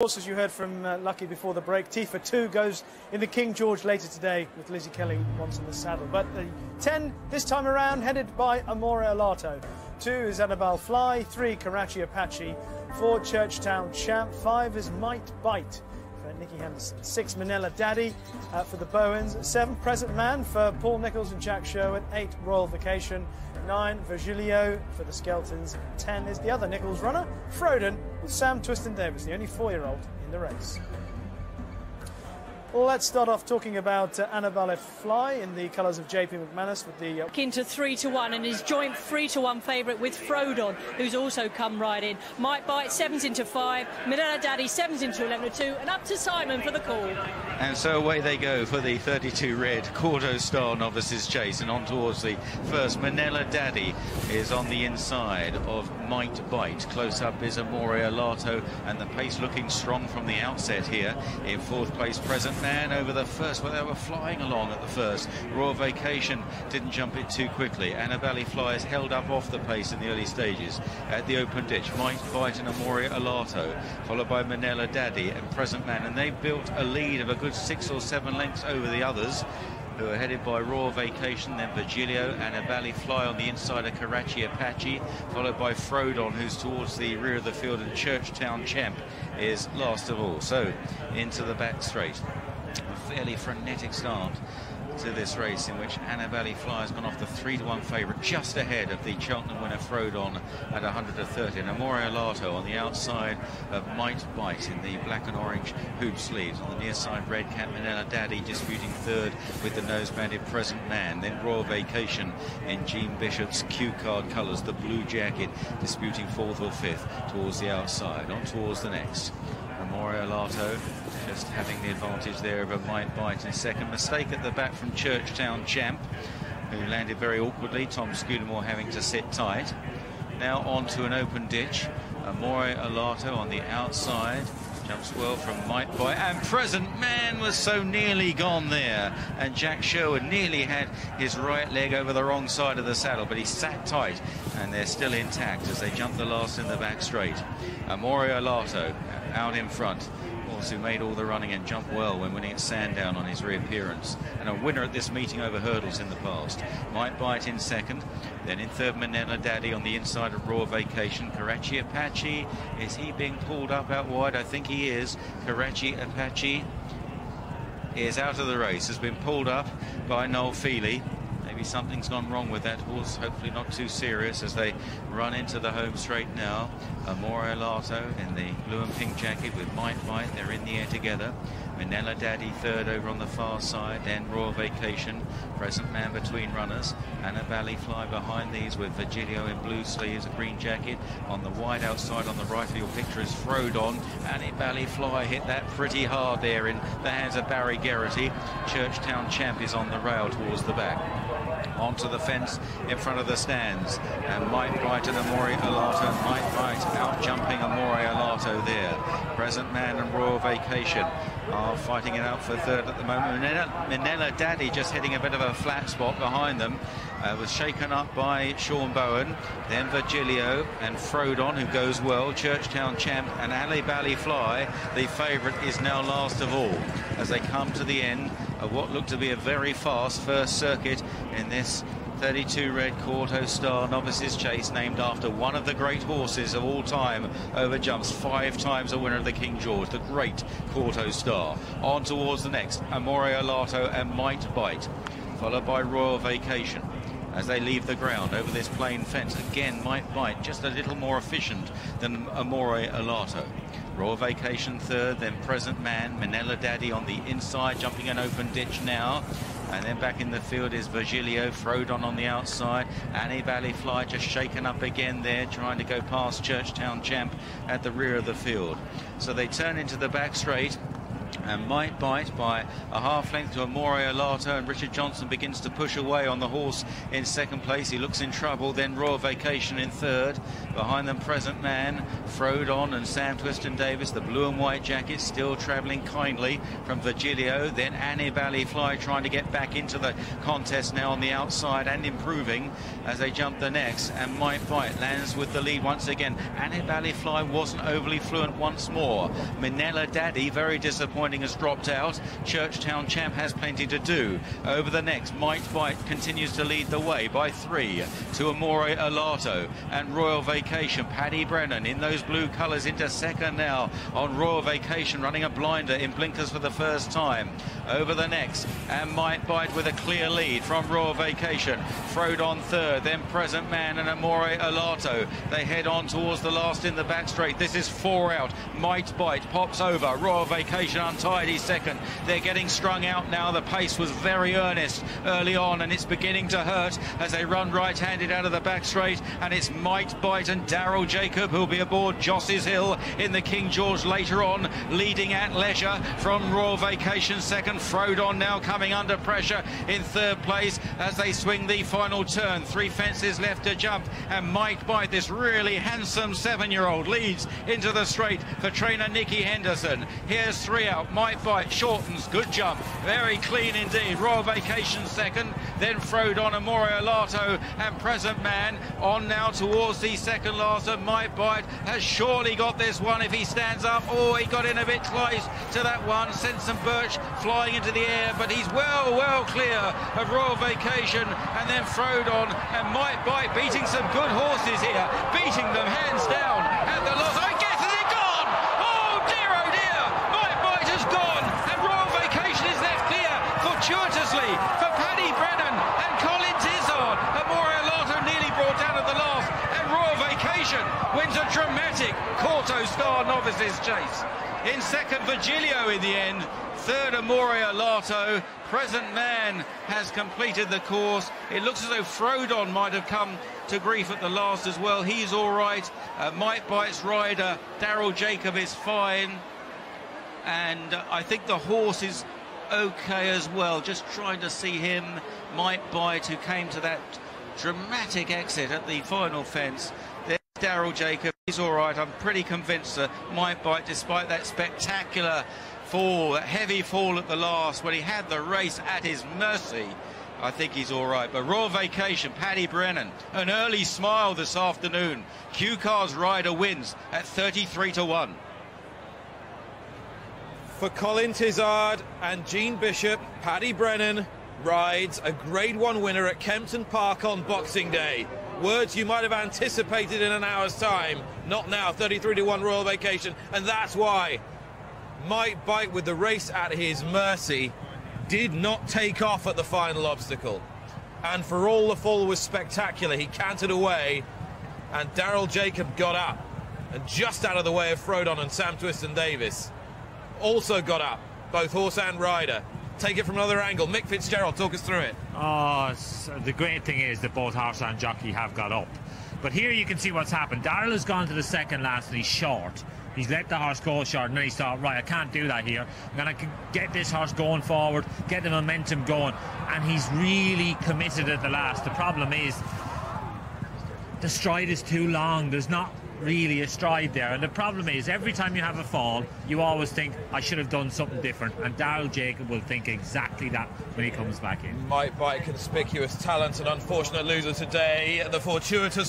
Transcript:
course, as you heard from uh, Lucky before the break, Tea For Two goes in the King George later today with Lizzie Kelly once in the saddle. But the 10 this time around, headed by Amore Alato. 2 is Anibale Fly, 3 Karachi Apache, 4 Churchtown Champ, 5 is Might Bite for Nicky Henderson, 6 Minella Daddy uh, for the Bowens, 7 Present Man for Paul Nicholls and Jack Sherwood, 8 Royal Vacation, 9 Virgilio for the Skeltons. 10 is the other Nichols runner, Frodon, with Sam Twiston-Davies, the only four year old in the race. Well, let's start off talking about uh, Anibale Fly in the colours of JP McManus with the. Uh... Into three to one and his joint three to one favourite with Frodon, who's also come right in. Might Bite sevens into five, Minella Daddy sevens into 11 to two, and up to Simon for the call. And so away they go for the 32 red Kauto Star Novices Chase and on towards the first. Minella Daddy is on the inside of Might Bite. Close up is Amore Alato and the pace looking strong from the outset here. In fourth place, present man over the first, but they were flying along at the first. Royal Vacation didn't jump it too quickly. Anibale Flyers held up off the pace in the early stages at the open ditch. Might Bite and Amore Alato, followed by Minella Daddy and Present Man, and they built a lead of a good six or seven lengths over the others who are headed by Royal Vacation, then Virgilio and Anibale Fly on the inside of Karachi Apache, followed by Frodon, who's towards the rear of the field, and Churchtown Champ is last of all. So into the back straight a fairly frenetic start to this race in which Anibale Fly has gone off the 3 to 1 favourite just ahead of the Cheltenham winner Frodon at 130 and Amore Alato on the outside of Might Bite in the black and orange hoop sleeves. On the near side red cap Minella Daddy disputing third with the nose banded present man. Then Royal Vacation in Jean Bishop's cue card colours the blue jacket disputing fourth or fifth towards the outside. On towards the next Amore Alato just having the advantage there of a Might Bite in second. Mistake at the back from Churchtown Champ, who landed very awkwardly. Tom Scudamore having to sit tight. Now on to an open ditch. Amore Alato on the outside. Jumps well from Might Bite. And Present Man was so nearly gone there. And Jack Sherwood nearly had his right leg over the wrong side of the saddle, but he sat tight. And they're still intact as they jump the last in the back straight. Amore Alato out in front who made all the running and jumped well when winning at Sandown on his reappearance. And a winner at this meeting over hurdles in the past. Might Bite in second. Then in third, Minella Daddy on the inside of Royal Vacation. Karachi Apache, is he being pulled up out wide? I think he is. Karachi Apache is out of the race, has been pulled up by Noel Fehily. Maybe something's gone wrong with that horse. Hopefully not too serious as they run into the home straight now. Amore Alato in the blue and pink jacket with Might Bite. They're in the air together. Minella Daddy third over on the far side. Then Royal Vacation. Present man between runners. Anibale Fly behind these with Virgilio in blue sleeves, a green jacket. On the wide outside on the right of your picture is Frodon. Anibale Fly hit that pretty hard there in the hands of Barry Geraghty. Churchtown Champ is on the rail towards the back onto the fence in front of the stands. And Might Bite and Amore Alato. Might Bite out jumping Amore Alato there. Present Man and Royal Vacation are fighting it out for third at the moment. Minella, Minella Daddy just hitting a bit of a flat spot behind them. Uh, was shaken up by Sean Bowen, then Virgilio and Frodon, who goes well, Churchtown Champ and Anibale Fly. The favourite is now last of all as they come to the end of what looked to be a very fast first circuit in this 32 Red Kauto Star Novices Chase, named after one of the great horses of all time over jumps, five times a winner of the King George, the great Kauto Star. On towards the next, Amore Alato and Might Bite, followed by Royal Vacation as they leave the ground over this plain fence. Again, Might Bite just a little more efficient than Amore Alato. Royal Vacation third, then Present Man, Minella Daddy on the inside, jumping an open ditch now. And then back in the field is Virgilio, Frodon on the outside. Anibale Fly just shaken up again there, trying to go past Churchtown Champ at the rear of the field. So they turn into the back straight and might bite by a half length to Amore Alato and Richard Johnson begins to push away on the horse in second place. He looks in trouble then Royal Vacation in third. Behind them Present Man Frodon and Sam Twiston-Davies the blue and white jacket still travelling kindly from Virgilio. Then Anibale Fly trying to get back into the contest now on the outside and improving as they jump the next and Might Bite. Lands with the lead once again. Anibale Fly wasn't overly fluent once more. Minella Daddy very disappointing has dropped out. Churchtown Champ has plenty to do. Over the next, Might Bite continues to lead the way by three to Amore Alato and Royal Vacation. Paddy Brennan in those blue colours into second now on Royal Vacation, running a blinder in blinkers for the first time. Over the next, and Might Bite with a clear lead from Royal Vacation. Frodon third, then Present Man and Amore Alato. They head on towards the last in the back straight. This is four out. Might Bite pops over. Royal Vacation untidy second. They're getting strung out now. The pace was very earnest early on, and it's beginning to hurt as they run right-handed out of the back straight. And it's Might Bite and Daryl Jacob who'll be aboard Josses Hill in the King George later on, leading at leisure from Royal Vacation second. Frodon now coming under pressure in third place as they swing the final turn. Three fences left to jump, and Might Bite, this really handsome seven-year-old, leads into the straight for trainer Nicky Henderson. Here's three out. Might Bite shortens, good jump, very clean indeed. Royal Vacation second, then Frodon, Amore Alato, and Present Man on now towards the second last. And Might Bite has surely got this one if he stands up. Oh, he got in a bit close to that one. Sensen Birch flying flying into the air, but he's well, well clear of Royal Vacation, and then Frodon and Might Bite beating some good horses here, beating them hands down at the loss. Oh, I guess they're gone! Oh dear, oh dear! Might Bite has gone, and Royal Vacation is left clear fortuitously for Paddy Brennan and Colin Tizzard. Amore Alato nearly brought down at the last, and Royal Vacation wins a dramatic Kauto Star novices chase. In second, Virgilio in the end. Third, Amore Alato. Present Man has completed the course. It looks as though Frodon might have come to grief at the last as well. He's all right. Uh, Might Bite's rider, Daryl Jacob, is fine. And uh, I think the horse is okay as well. Just trying to see him, Might Bite, who came to that dramatic exit at the final fence. Daryl Jacob. He's all right. I'm pretty convinced that Might Bite, despite that spectacular fall, that heavy fall at the last when he had the race at his mercy. I think he's all right. But Royal Vacation, Paddy Brennan, an early smile this afternoon. Cue Card's rider wins at 33 to 1. For Colin Tizzard and Jean Bishop, Paddy Brennan rides a Grade 1 winner at Kempton Park on Boxing Day. Words you might have anticipated in an hour's time. Not now, 33 to 1 Royal Vacation. And that's why Might Bite with the race at his mercy, did not take off at the final obstacle. And for all the fall was spectacular, he cantered away, and Daryl Jacob got up, and just out of the way of Frodon and Sam Twiston-Davies. Also got up, both horse and rider. Take it from another angle. Mick Fitzgerald, talk us through it. Oh, the great thing is that both horse and jockey have got up. But here you can see what's happened. Daryl has gone to the second last and he's short. He's let the horse go short and then he thought, right, I can't do that here. I'm going to get this horse going forward, get the momentum going. And he's really committed at the last. The problem is the stride is too long. There's not really a stride there. And the problem is, every time you have a fall, you always think, I should have done something different. And Daryl Jacob will think exactly that when he comes back in. Might bite conspicuous talent and unfortunate loser today. The fortuitous